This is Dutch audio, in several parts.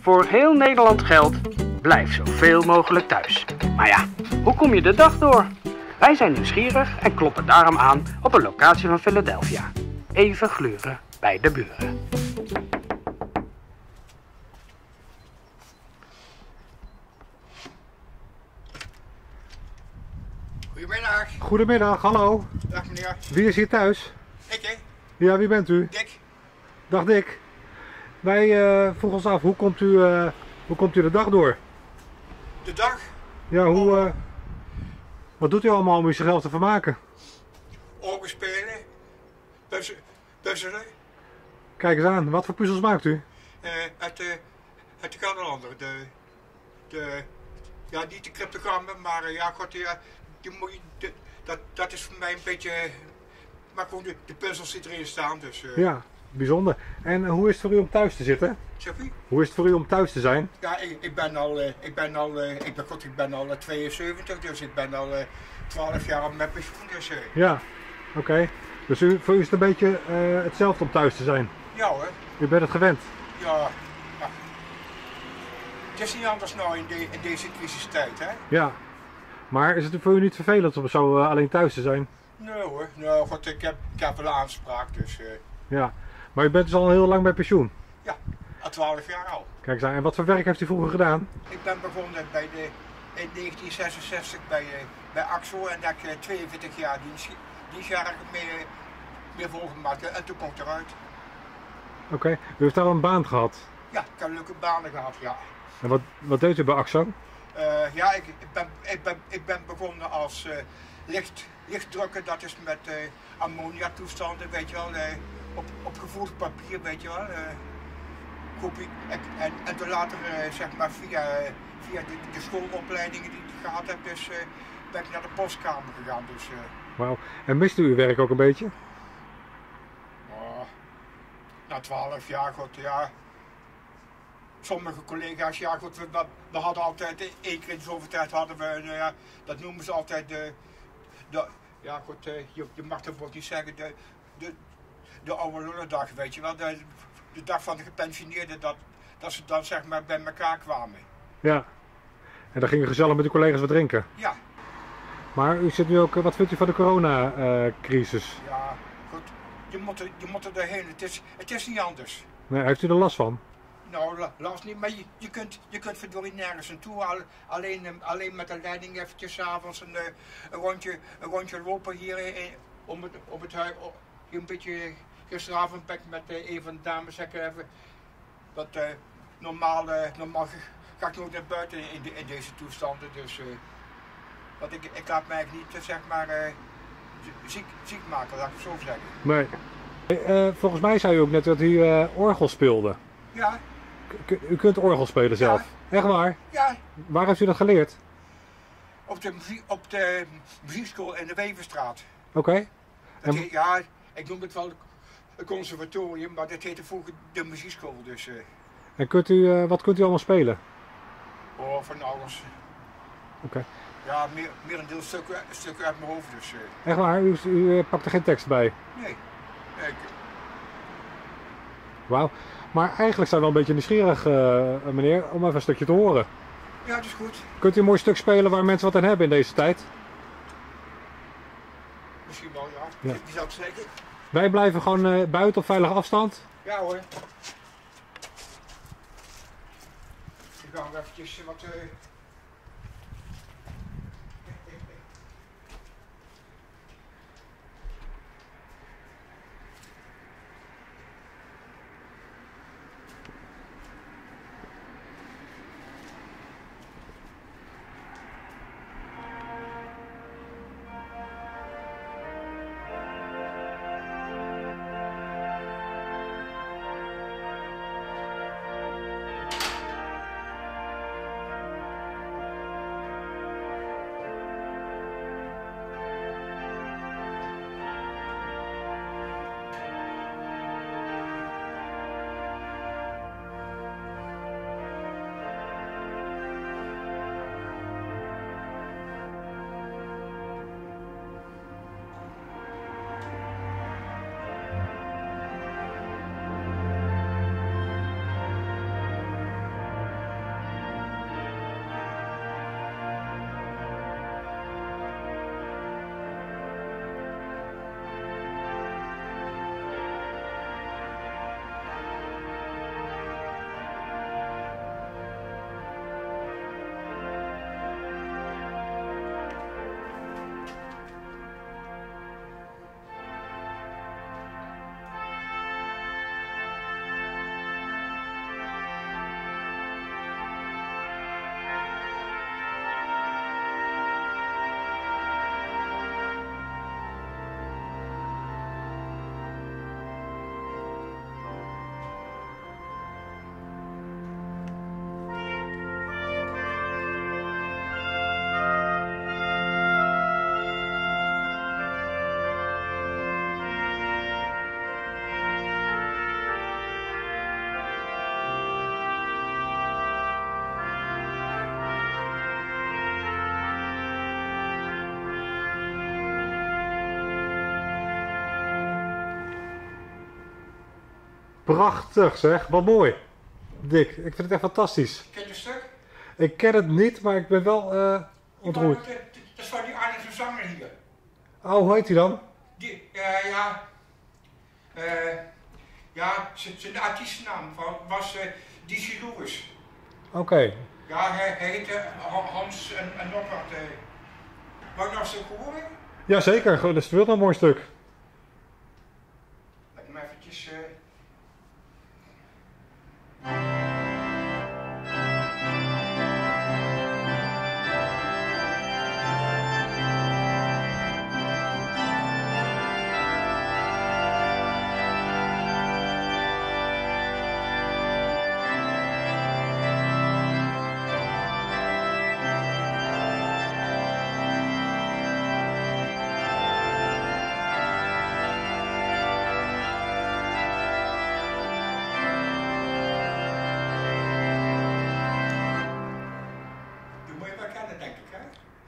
Voor heel Nederland geldt, blijf zoveel mogelijk thuis. Maar ja, hoe kom je de dag door? Wij zijn nieuwsgierig en kloppen daarom aan op een locatie van Philadelphia. Even gluren bij de buren. Goedemiddag. Goedemiddag, hallo. Dag meneer. Wie is hier thuis? Ja, wie bent u? Dick. Dag Dick. Wij eh, vroegen ons af, hoe komt, u, eh, hoe komt u de dag door? De dag. Ja, hoe, eh, wat doet u allemaal om u zichzelf te vermaken? Ogen spelen. Puzzel- Puzzelen. Kijk eens aan, wat voor puzzels maakt u? Uit de, uit de kalender. De, de, ja, niet de cryptogrammen, maar ja, god, ja, die de- dat, dat is voor mij een beetje, maar gewoon de, de puzzels die erin staan. Dus, eh Ja, bijzonder. En eh, hoe is het voor u om thuis te zitten? je? Hoe is het voor u om thuis te zijn? Ja, ik, ik ben al, eh, ik ben al, ik ben, god, ik ben al eh, 72, dus ik ben al eh 12 jaar op mijn pensioen. Dus, Ja, oké. Dus u, voor u is het een beetje hetzelfde om thuis te zijn? ja hoor. U bent het gewend? Ja. Het is niet anders nou in, de, in deze crisistijd, hè? Ja. Maar is het voor u niet vervelend om zo alleen thuis te zijn? Nee hoor, nou god, ik heb, ik heb wel aanspraak, dus eh Ja. Maar u bent dus al heel lang bij pensioen? ja, al 12 jaar al. Kijk eens aan. En wat voor werk heeft u vroeger gedaan? Ik ben begonnen bij de, in 1966 bij, eh, bij AXO en daar heb ik eh, 42 jaar dienst, dienstjaren mee, mee volgemaakt en toen ik eruit. Oké. U heeft daar al een baan gehad. Ja, ik heb leuke banen gehad, ja. En wat, wat deed u bij AXO? Eh, ja, ik, ik, ben, ik, ben, ik ben begonnen als licht, lichtdrukker, dat is met ammonia-toestanden, weet je wel, eh, op, op gevoerd papier, weet je wel. eh, kopie. En, en, en toen later, zeg maar, via, via de, de schoolopleidingen die ik gehad heb, dus, ben ik naar de postkamer gegaan. Dus, Wauw. En mist u uw werk ook een beetje? oh, na twaalf jaar, goed, ja. Sommige collega's, ja goed, we, we- hadden altijd, één keer in zoveel tijd hadden we, nou ja, dat noemen ze altijd de, de ja goed, eh, je, je mag woord niet zeggen, de, de, de oude lullendag, weet je wel, de, de dag van de gepensioneerden, dat, dat ze dan zeg maar bij elkaar kwamen. Ja. En dan ging u gezellig met uw collega's wat drinken. Ja, Maar u zit nu ook, eh, wat vindt u van de coronacrisis? ja, goed, je moet, er, je moet er doorheen, het is, het is niet anders. nee, heeft u er last van? Nou, la- last niet, maar je, je, kunt, je kunt verdorie nergens naartoe. Al, alleen, eh, alleen met de leiding eventjes 's avonds een, eh, een, rondje, een rondje lopen hier om het, op het huis. Hier een beetje gisteravond ben ik met eh, een van de dames zeggen even. Dat eh, normaal, normaal ga- ik nooit naar buiten in, de- in deze toestanden. Dus dat ik, ik laat mij niet zeg maar ziek, ziek maken, laat ik het zo zeggen. Nee. Volgens mij zei u ook net dat u orgel speelde. Ja, u kunt orgel spelen zelf. Echt waar? ja, Waar heeft u dat geleerd? op de, op de muziekschool in de Weverstraat. Oké. En- ja, ik noem het wel een conservatorium, maar dat heette vroeger de muziekschool. Dus, eh, En kunt u, eh, wat kunt u allemaal spelen? oh, van alles. Oké. Ja, meer, meer een deel stukken, stukken uit mijn hoofd. Dus, eh, Echt waar? U, u pakt er geen tekst bij? nee. nee ik- Wauw. Maar eigenlijk zijn we wel een beetje nieuwsgierig, eh, meneer, om even een stukje te horen. ja, dat is goed. Kunt u een mooi stuk spelen waar mensen wat aan hebben in deze tijd? Misschien wel, ja. Ja. Die zou ik zeggen. Wij blijven gewoon eh, buiten op veilige afstand. Ja hoor. Ik ga nog eventjes wat... Prachtig zeg, wat mooi. Dick, ik vind het echt fantastisch. Ken je het stuk? Ik ken het niet, maar ik ben wel eh, ontroerd. Dat is van die aardige zanger hier. Oh, hoe heet hij dan? Die, eh, ja, eh, ja, zijn artiestennaam van, was eh Dizzy Lewis. Oké. Ja, hij, hij heette Ha- Hans en, en nog wat. Wou je nog een stuk horen? Jazeker, dat is wel een mooi stuk. Laat me eventjes...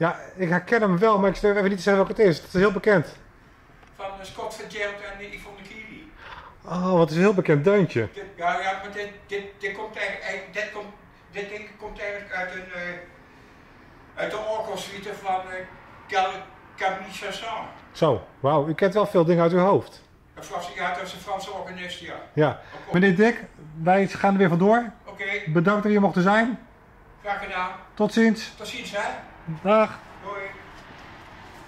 Ja, ik herken hem wel, maar ik weet even niet te zeggen welke het is. Het is heel bekend. Van eh, Scott Fitzgerald en eh, Yvonne Keely. Oh, wat is een heel bekend deuntje. Dit, ja, ja, maar dit, dit, dit komt eigenlijk, dit, komt, dit ding komt eigenlijk uit een, eh, uit de orkelsuite van uh, Cal, Camille Saint-Saëns. Zo, wauw, u kent wel veel dingen uit uw hoofd. Een Franse, ja, dat is een Franse organist, ja. Ja. Oké, Meneer Dick, wij gaan er weer vandoor. Oké, Bedankt dat u hier mocht zijn. graag gedaan. Tot ziens. Tot ziens, hè. Dag.